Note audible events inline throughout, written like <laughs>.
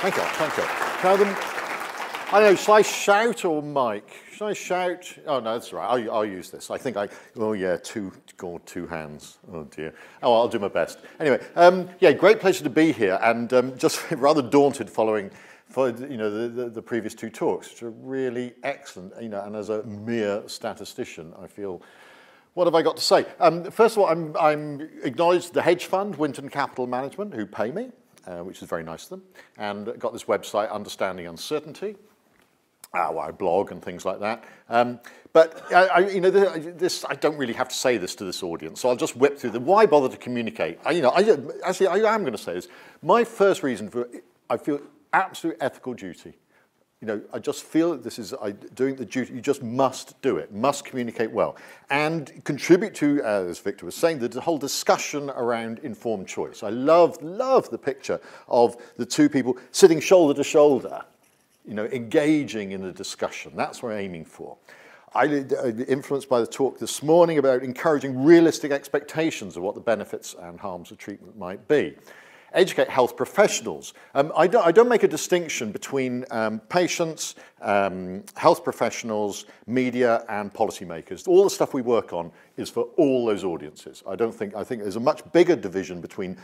Thank you, thank you. Now, the, I know, shall I shout or mic? Shall I shout? Oh, no, that's right. I'll, I'll use this. I think I, oh yeah, two, God, two hands. Oh dear. Oh, I'll do my best. Anyway, um, yeah, great pleasure to be here and um, <laughs> just rather daunted following for you know the, the, the, previous two talks, which are really excellent. You know, and as a mere statistician, I feel. What have I got to say? Um, first of all, I'm, I'm acknowledged the hedge fund, Winton Capital Management, who pay me, uh, which is very nice of them, and got this website, Understanding Uncertainty, uh, I blog and things like that. Um, but I, I, you know, this I don't really have to say this to this audience, so I'll just whip through the. Why bother to communicate? I, you know, I, actually, I am going to say this. My first reason for I feel absolute ethical duty. You know, I just feel that this is I, doing the duty. You just must do it. Must communicate well and contribute to, uh, as Victor was saying, the whole discussion around informed choice. I love love the picture of the two people sitting shoulder to shoulder, you know, engaging in a discussion. That's what I'm aiming for. I uh, influenced by the talk this morning about encouraging realistic expectations of what the benefits and harms of treatment might be educate health professionals. Um, I, don't, I, don't, make a distinction between um, patients, um, health professionals, media, and policymakers. All the stuff we work on is for all those audiences. I don't think, I think there's a much bigger division between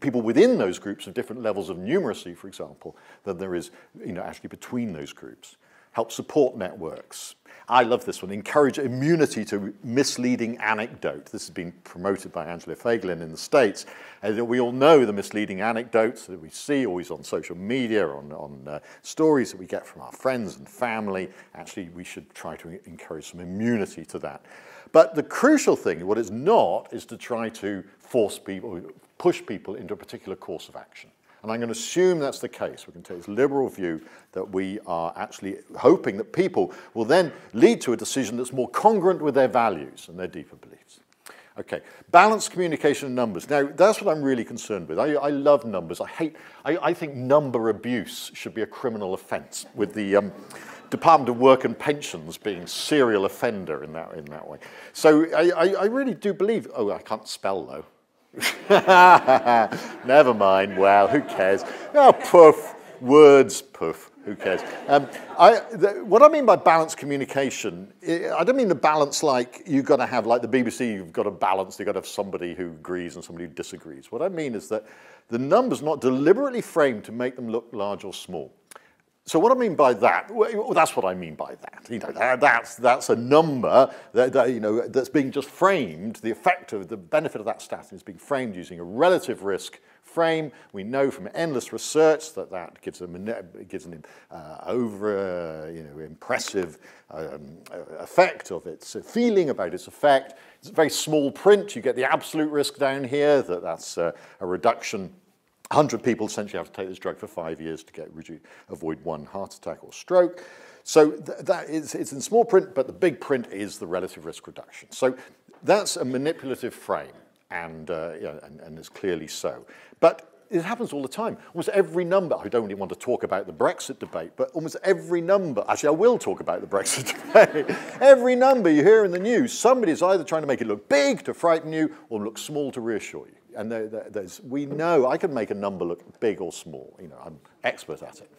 people within those groups of different levels of numeracy, for example, than there is you know, actually between those groups. Help support networks, I love this one. Encourage immunity to misleading anecdote. This has been promoted by Angela Fagerlin in the States. And we all know the misleading anecdotes that we see always on social media, on, on uh, stories that we get from our friends and family. Actually, we should try to encourage some immunity to that. But the crucial thing, what it's not, is to try to force people, push people into a particular course of action. And I'm going to assume that's the case. We can take this liberal view that we are actually hoping that people will then lead to a decision that's more congruent with their values and their deeper beliefs. Okay, balanced communication and numbers. Now, that's what I'm really concerned with. I, I love numbers. I hate, I, I, think number abuse should be a criminal offense with the um, Department of Work and Pensions being serial offender in that, in that way. So I, I, I really do believe, oh, I can't spell though. <laughs> Never mind. Well, who cares? Oh, poof. Words, poof. Who cares? Um, I, the, what I mean by balanced communication, I don't mean the balance like you've got to have, like the BBC, you've got to balance, you've got to have somebody who agrees and somebody who disagrees. What I mean is that the numbers not deliberately framed to make them look large or small. So what I mean by that, well, that's what I mean by that. You know, that, that's, that's a number that, that, you know, that's being just framed. The effect of the benefit of that statin is being framed using a relative risk frame. We know from endless research that that gives, a, gives an uh, over, uh, you know, impressive um, effect of its feeling about its effect. It's a very small print. You get the absolute risk down here, that that's uh, a reduction 100 people essentially have to take this drug for five years to get avoid one heart attack or stroke. So th that is, it's in small print, but the big print is the relative risk reduction. So that's a manipulative frame, and, uh, yeah, and, and it's clearly so. But it happens all the time. Almost every number, I don't really want to talk about the Brexit debate, but almost every number, actually I will talk about the Brexit <laughs> debate, every number you hear in the news, somebody's either trying to make it look big to frighten you or look small to reassure you. And there, there, we know I can make a number look big or small. You know, I'm expert at it.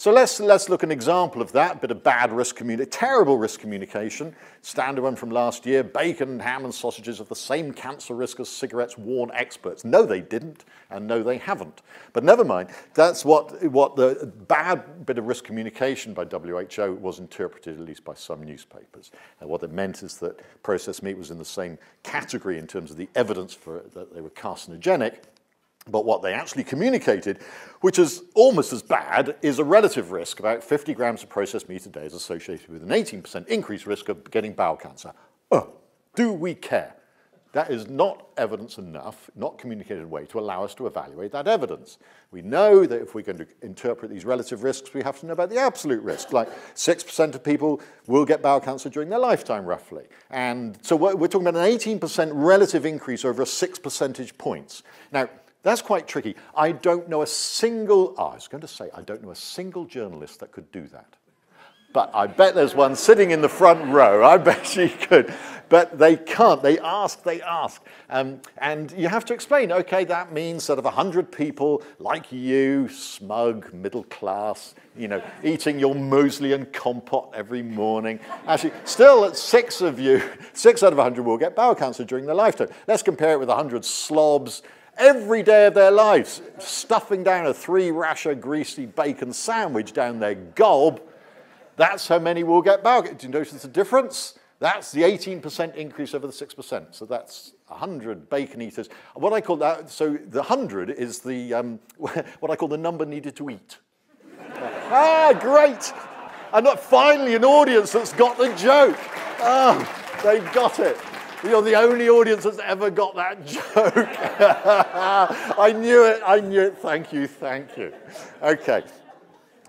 So let's, let's look at an example of that, bit of bad risk communication, terrible risk communication. Standard one from last year, bacon, ham and sausages have the same cancer risk as cigarettes, warn experts. No, they didn't, and no, they haven't. But never mind, that's what, what the bad bit of risk communication by WHO was interpreted, at least by some newspapers. And what it meant is that processed meat was in the same category in terms of the evidence for it, that they were carcinogenic, but what they actually communicated, which is almost as bad, is a relative risk. About 50 grams of processed meat a day is associated with an 18% increased risk of getting bowel cancer. Oh, do we care? That is not evidence enough, not communicated in a way, to allow us to evaluate that evidence. We know that if we're going to interpret these relative risks, we have to know about the absolute risk. Like 6% of people will get bowel cancer during their lifetime, roughly. And so we're, talking about an 18% relative increase over a 6 percentage points. Now, that's quite tricky. I don't know a single, oh, I was going to say, I don't know a single journalist that could do that. but I bet there's one sitting in the front row. I bet she could. But they can't. They ask, they ask. Um, and you have to explain, okay, that means sort of 100 people like you, smug, middle class, you know, eating your muesli and compote every morning. Actually, still, six of you, <laughs> six out of 100 will get bowel cancer during their lifetime. Let's compare it with 100 slobs every day of their lives, stuffing down a three rasher greasy bacon sandwich down their gob. That's how many will get cancer. Do you notice the difference? That's the 18% increase over the 6%. So that's 100 bacon eaters. What I call that, so the 100 is the, um, <laughs> what I call the number needed to eat. ah, great. And finally an audience that's got the joke. Oh, they've got it. You're the only audience that's ever got that <laughs> joke. I knew it, I knew it. Thank you, thank you. Okay.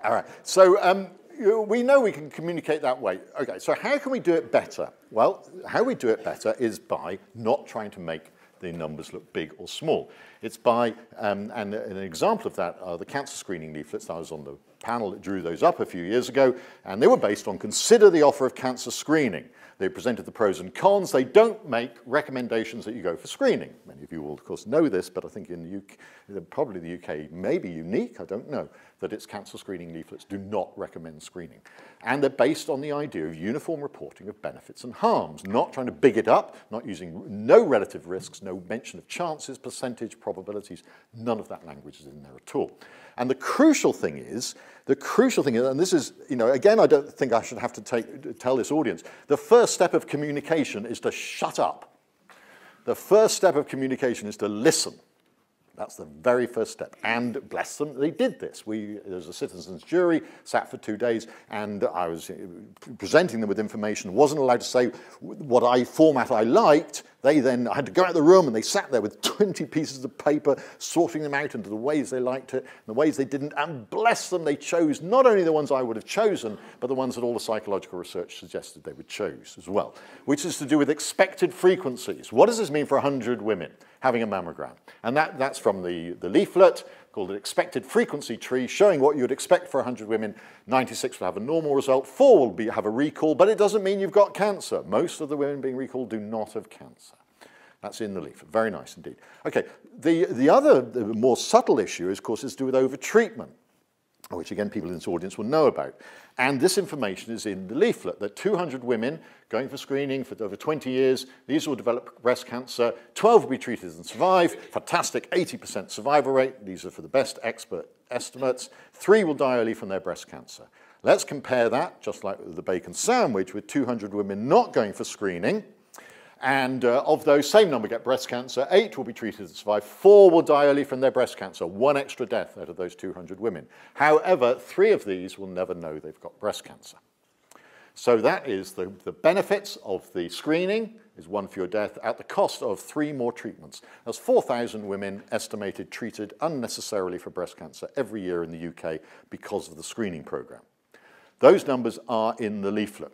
All right. So um, we know we can communicate that way. Okay, so how can we do it better? Well, how we do it better is by not trying to make the numbers look big or small. It's by, um, and an example of that are the cancer screening leaflets. I was on the panel that drew those up a few years ago, and they were based on consider the offer of cancer screening. They presented the pros and cons. They don't make recommendations that you go for screening. Many of you will, of course, know this, but I think in the UK, probably the UK may be unique, I don't know, that its cancer screening leaflets do not recommend screening. And they're based on the idea of uniform reporting of benefits and harms, not trying to big it up, not using no relative risks, no mention of chances, percentage, probabilities. None of that language is in there at all. And the crucial thing is, the crucial thing is, and this is, you know, again, I don't think I should have to take, tell this audience, the first step of communication is to shut up. The first step of communication is to listen. That's the very first step. And bless them, they did this. We, as a citizens jury, sat for two days, and I was uh, presenting them with information, wasn't allowed to say what I format I liked, they then had to go out of the room and they sat there with <laughs> 20 pieces of paper, sorting them out into the ways they liked it and the ways they didn't. And bless them, they chose not only the ones I would have chosen, but the ones that all the psychological research suggested they would choose as well, which is to do with expected frequencies. What does this mean for 100 women having a mammogram? And that, that's from the, the leaflet called an expected frequency tree, showing what you'd expect for 100 women. 96 will have a normal result, four will be, have a recall, but it doesn't mean you've got cancer. Most of the women being recalled do not have cancer. That's in the leaf. Very nice indeed. Okay, the, the other the more subtle issue, is, of course, is to do with overtreatment which again people in this audience will know about. And this information is in the leaflet that 200 women going for screening for over 20 years, these will develop breast cancer, 12 will be treated and survive, fantastic. 80% survival rate, these are for the best expert estimates, three will die early from their breast cancer. Let's compare that, just like the bacon sandwich, with 200 women not going for screening, and uh, of those, same number get breast cancer. Eight will be treated and survive. Four will die early from their breast cancer. One extra death out of those 200 women. However, three of these will never know they've got breast cancer. So that is the, the benefits of the screening is one fewer death at the cost of three more treatments. There's 4,000 women estimated treated unnecessarily for breast cancer every year in the UK because of the screening program. Those numbers are in the leaflet.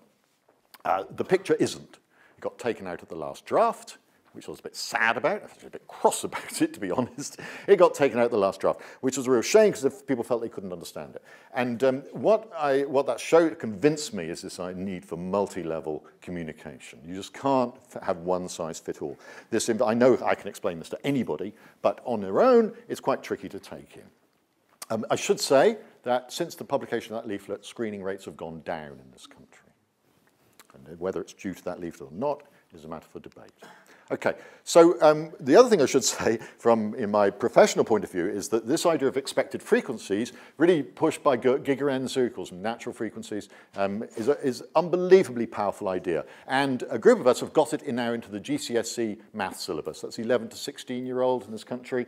Uh, the picture isn't. It got taken out of the last draft, which I was a bit sad about. I was a bit cross <laughs> about it, to be honest. It got taken out of the last draft, which was a real shame because people felt they couldn't understand it. And um, what, I, what that showed, convinced me is this need for multi-level communication. You just can't have one size fit all. This, I know I can explain this to anybody, but on their own, it's quite tricky to take in. Um, I should say that since the publication of that leaflet, screening rates have gone down in this country. And whether it's due to that leaflet or not is a matter for debate. Okay, so um, the other thing I should <laughs> say from in my professional point of view is that this idea of expected frequencies, really pushed by Gigerenzer's, natural frequencies, um, is an unbelievably powerful idea. And a group of us have got it in now into the GCSE math syllabus. That's 11 to 16 year old in this country,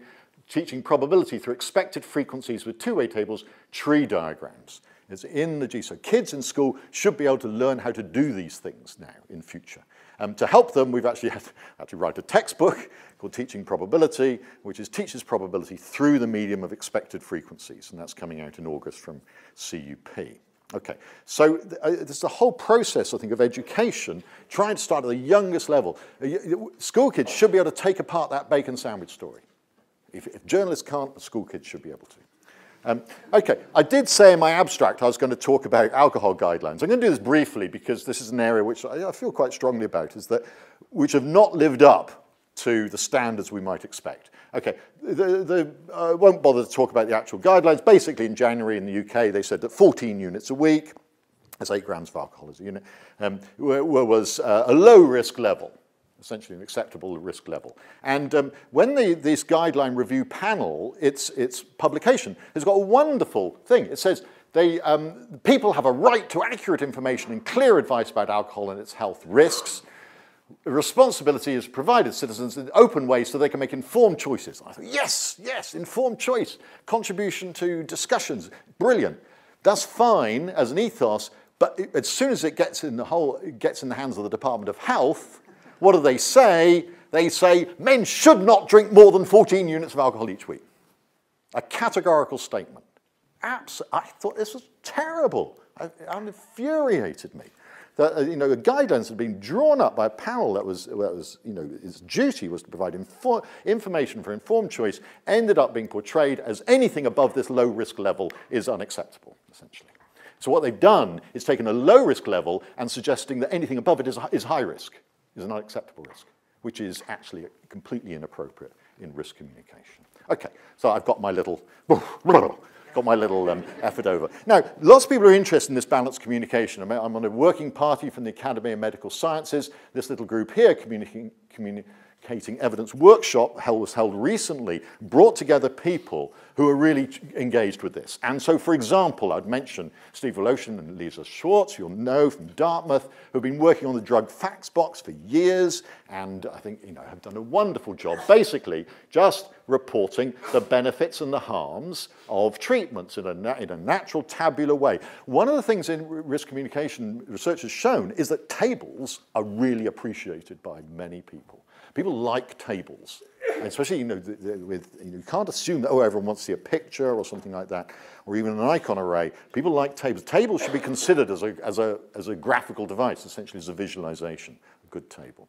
teaching probability through expected frequencies with two-way tables, tree diagrams. It's in the G. So kids in school should be able to learn how to do these things now in future. Um, to help them, we've actually <laughs> had, to write a textbook called Teaching Probability, which is teaches probability through the medium of expected frequencies, and that's coming out in August from CUP. Okay, so uh, there's a whole process, I think, of education, trying to start at the youngest level. Uh, school kids should be able to take apart that bacon sandwich story. If, if journalists can't, the school kids should be able to. Um, okay, I did say in my abstract I was going to talk about alcohol guidelines. I'm going to do this briefly because this is an area which I, I feel quite strongly about, is that which have not lived up to the standards we might expect. Okay, the, the, I uh, won't bother to talk about the actual guidelines. Basically, in January in the UK, they said that 14 units a week, that's 8 grams of alcohol as a unit, um, was uh, a low risk level essentially an acceptable risk level. And um, when the, this guideline review panel, its, its publication, has got a wonderful thing. It says they, um, people have a right to accurate information and clear advice about alcohol and its health risks. Responsibility is provided citizens in open ways so they can make informed choices. I thought, yes, yes, informed choice, contribution to discussions, brilliant. That's fine as an ethos, but it, as soon as it gets in the whole, it gets in the hands of the Department of Health, what do they say? They say men should not drink more than 14 units of alcohol each week. A categorical statement. Abs I thought this was terrible. It infuriated me. That, uh, you know, the guidelines had been drawn up by a panel that was, that was you know, its duty was to provide info information for informed choice, ended up being portrayed as anything above this low risk level is unacceptable, essentially. So what they've done is taken a low risk level and suggesting that anything above it is, is high risk is an unacceptable risk, which is actually completely inappropriate in risk communication. Okay, so I've got my little, <laughs> got my little um, effort over. Now, lots of people are interested in this balanced communication. I'm on a working party from the Academy of Medical Sciences. This little group here, communicating, communi Educating Evidence workshop was held recently brought together people who are really engaged with this. And so, for example, I'd mention Steve Woloshin and Lisa Schwartz, you'll know from Dartmouth, who've been working on the drug facts box for years, and I think you know have done a wonderful job, basically just reporting the benefits and the harms of treatments in a, in a natural, tabular way. One of the things in risk communication research has shown is that tables are really appreciated by many people. People like tables, especially you know, the, the, with you, know, you can't assume that oh everyone wants to see a picture or something like that, or even an icon array. People like tables. Tables should be considered as a as a as a graphical device, essentially as a visualization. A good table.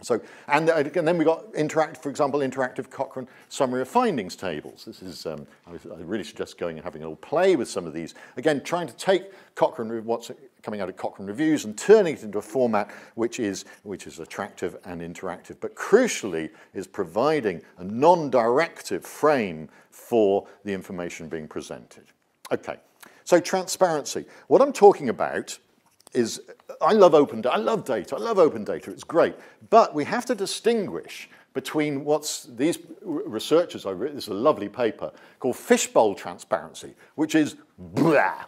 So, and, uh, and then we got interact, for example, interactive Cochrane summary of findings tables. This is, um, I, I, really suggest going and having a little play with some of these. Again, trying to take Cochrane, with what's coming out of Cochrane Reviews and turning it into a format which is, which is attractive and interactive, but crucially is providing a non-directive frame for the information being presented. Okay, so transparency. What I'm talking about is I love open data. I love data. I love open data. It's great. But we have to distinguish between what's these researchers I wrote, this is a lovely paper called fishbowl transparency, which is blah,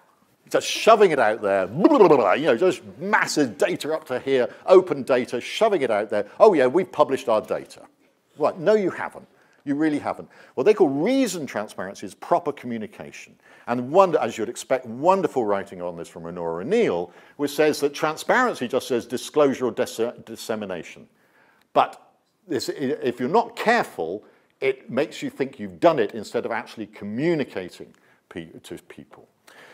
just shoving it out there, blah, blah, blah, you know, just massive data up to here, open data, shoving it out there. Oh yeah, we've published our data. Right, no you haven't. You really haven't. What they call reason transparency is proper communication. And one, as you'd expect, wonderful writing on this from Onora O'Neill, which says that transparency just says disclosure or dis dissemination. But this, if you're not careful, it makes you think you've done it instead of actually communicating to people.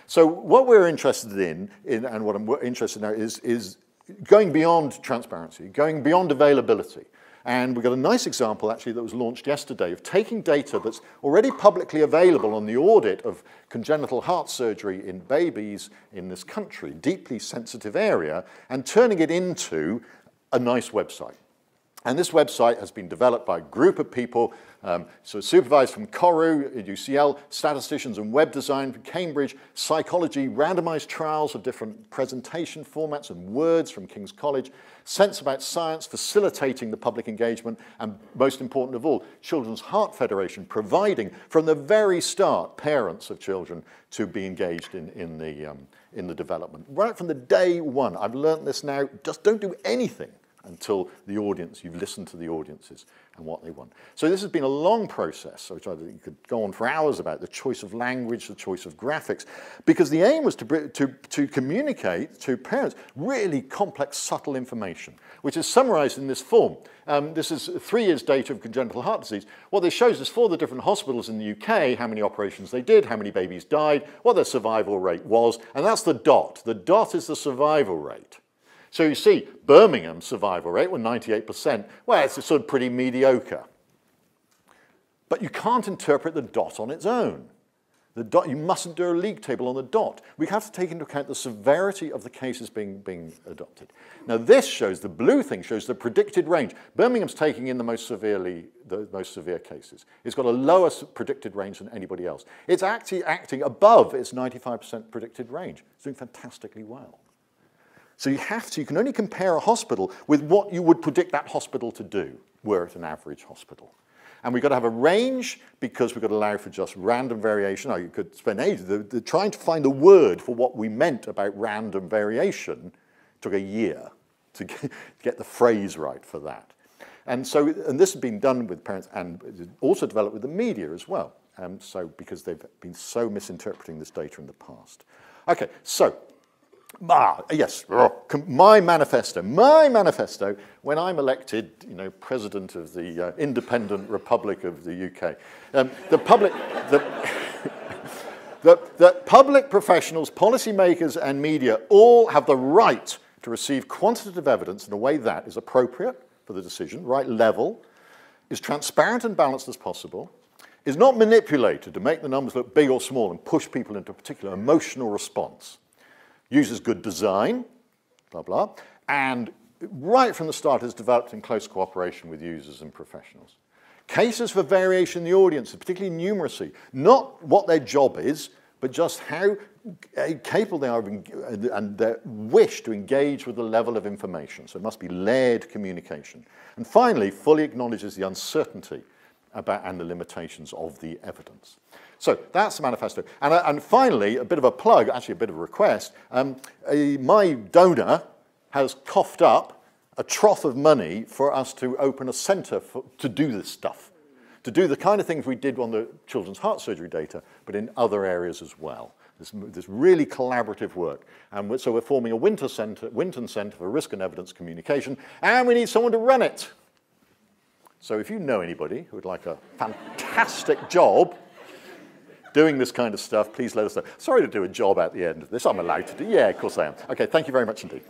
So what we're interested in, in and what I'm interested in now is, is going beyond transparency, going beyond availability. And we've got a nice example actually that was launched yesterday of taking data that's already publicly available on the audit of congenital heart surgery in babies in this country, deeply sensitive area, and turning it into a nice website. And this website has been developed by a group of people, um, so supervised from CORU at UCL, statisticians and web design from Cambridge, psychology, randomized trials of different presentation formats and words from King's College, sense about science, facilitating the public engagement, and most important of all, Children's Heart Federation, providing from the very start parents of children to be engaged in, in, the, um, in the development. Right from the day one, I've learned this now, just don't do anything until the audience, you've listened to the audiences and what they want. So this has been a long process, which I you could go on for hours about, the choice of language, the choice of graphics, because the aim was to, to, to communicate to parents really complex, subtle information, which is summarized in this form. Um, this is three years data of congenital heart disease. What this shows is for the different hospitals in the UK, how many operations they did, how many babies died, what their survival rate was, and that's the dot. The dot is the survival rate. So you see, Birmingham's survival rate was 98%. Well, it's sort of pretty mediocre. But you can't interpret the dot on its own. The dot, you mustn't do a league table on the dot. We have to take into account the severity of the cases being, being adopted. Now this shows, the blue thing shows the predicted range. Birmingham's taking in the most severely, the most severe cases. It's got a lower predicted range than anybody else. It's actually acting above its 95% predicted range. It's doing fantastically well. So you have to, you can only compare a hospital with what you would predict that hospital to do were it an average hospital. And we've got to have a range because we've got to allow for just random variation. Now, you could spend ages the, the, trying to find a word for what we meant about random variation took a year to get, get the phrase right for that. And so, and this has been done with parents and also developed with the media as well. Um, so, because they've been so misinterpreting this data in the past. Okay, so Ah, yes, my manifesto, my manifesto, when I'm elected, you know, president of the uh, independent republic of the UK. Um, the public, the, <laughs> the, the public professionals, policymakers and media all have the right to receive quantitative evidence in a way that is appropriate for the decision, right level, is transparent and balanced as possible, is not manipulated to make the numbers look big or small and push people into a particular emotional response uses good design, blah, blah, and right from the start is developed in close cooperation with users and professionals. Cases for variation in the audience, particularly numeracy, not what their job is, but just how capable they are and their wish to engage with the level of information. So it must be layered communication. And finally, fully acknowledges the uncertainty about and the limitations of the evidence. So that's the manifesto. And, uh, and finally, a bit of a plug, actually a bit of a request. Um, a, my donor has coughed up a trough of money for us to open a centre to do this stuff, to do the kind of things we did on the children's heart surgery data, but in other areas as well. This, this really collaborative work. And so we're forming a Winter Center, Winton Centre for Risk and Evidence Communication, and we need someone to run it. So if you know anybody who would like a fantastic job doing this kind of stuff, please let us know. Sorry to do a job at the end of this. I'm allowed to do. Yeah, of course I am. Okay, thank you very much indeed.